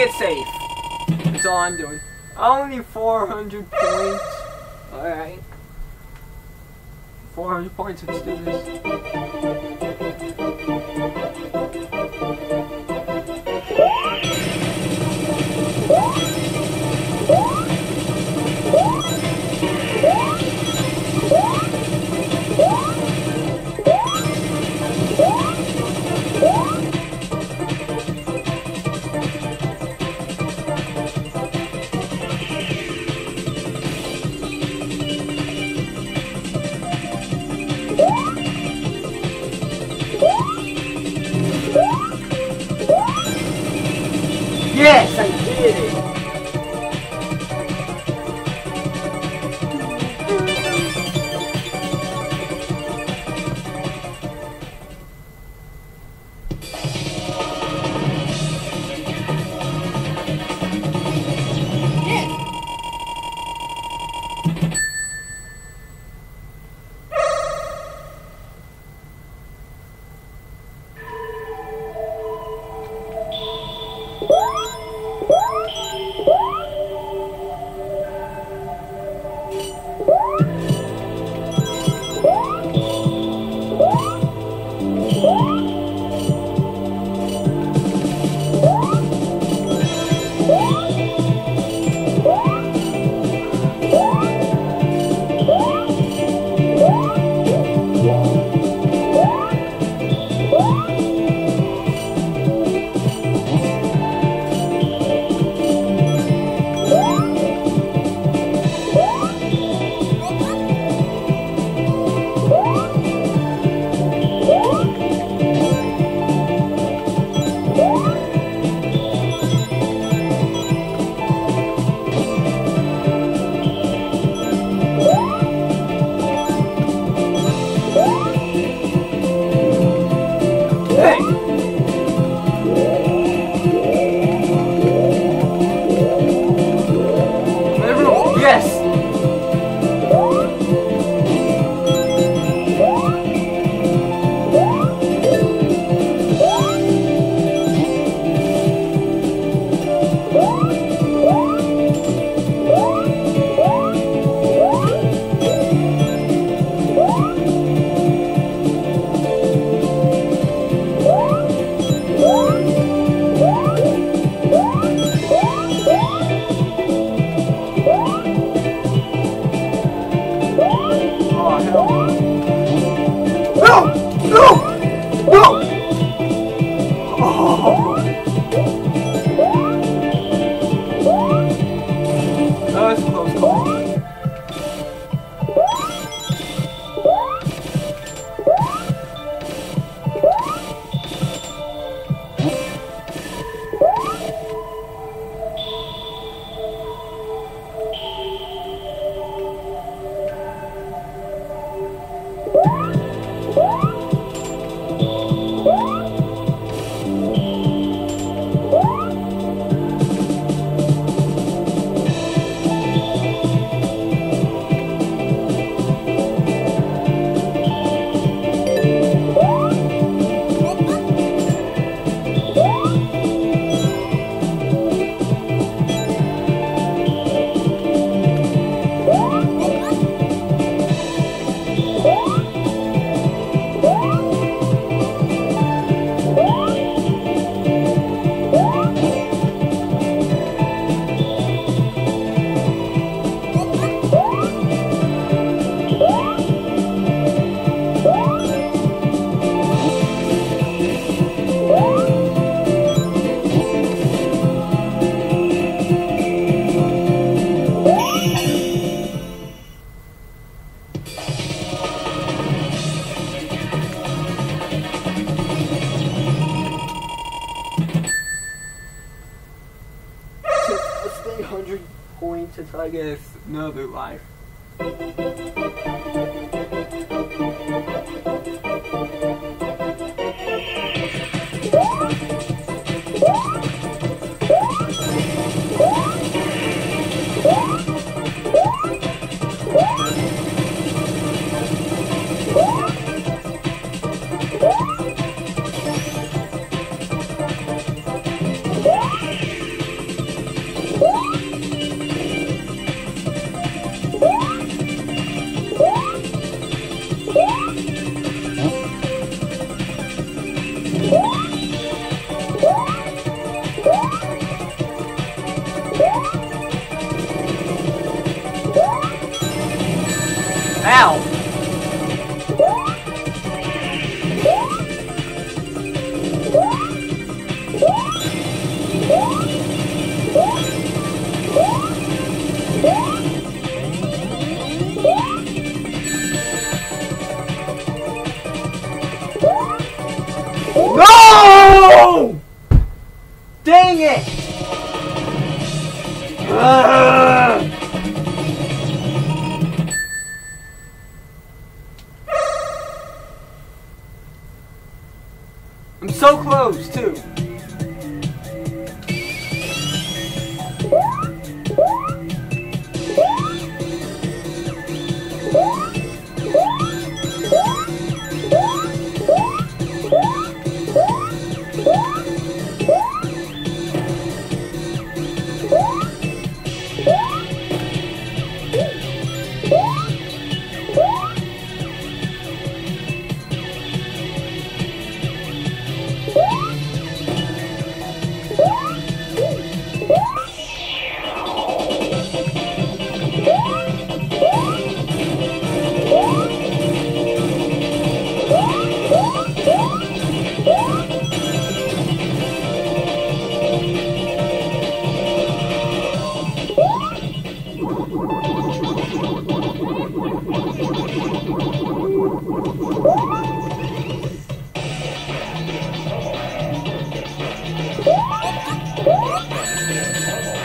It safe. That's all I'm doing. Only 400 points. Alright. 400 points, let's do this. Hey! Everyone, 100 points until I get another life. toes too. Too.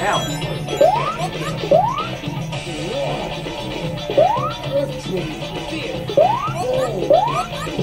Ow. Oh.